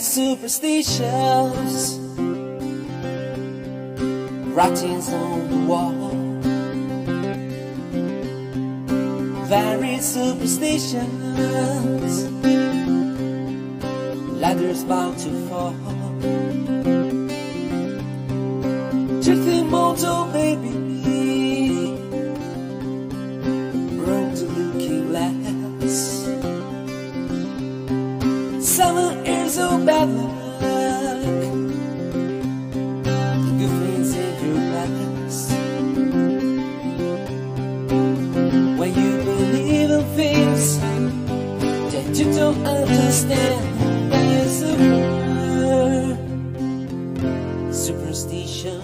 superstitious Writings on the wall. Very superstitious Ladders bound to fall. Truth bad luck The good things When you believe in things That you don't understand a word. Superstition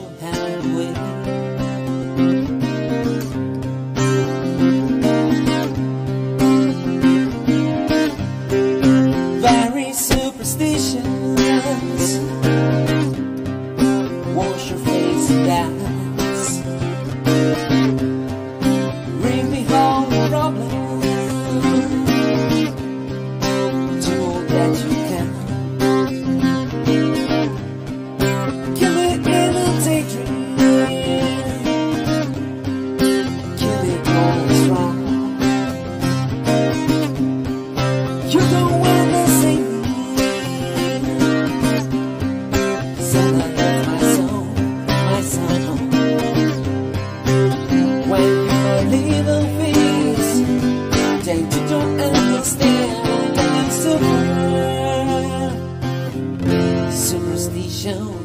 Somos de chão